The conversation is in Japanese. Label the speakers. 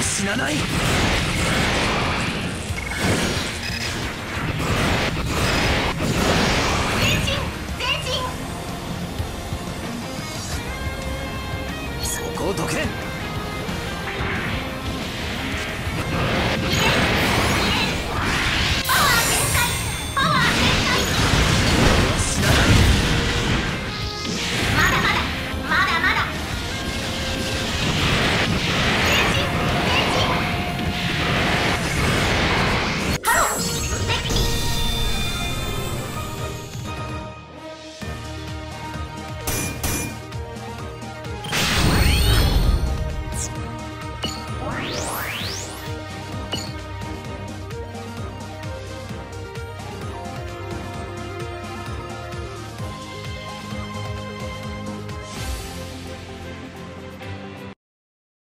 Speaker 1: は死なない。そこをどけ。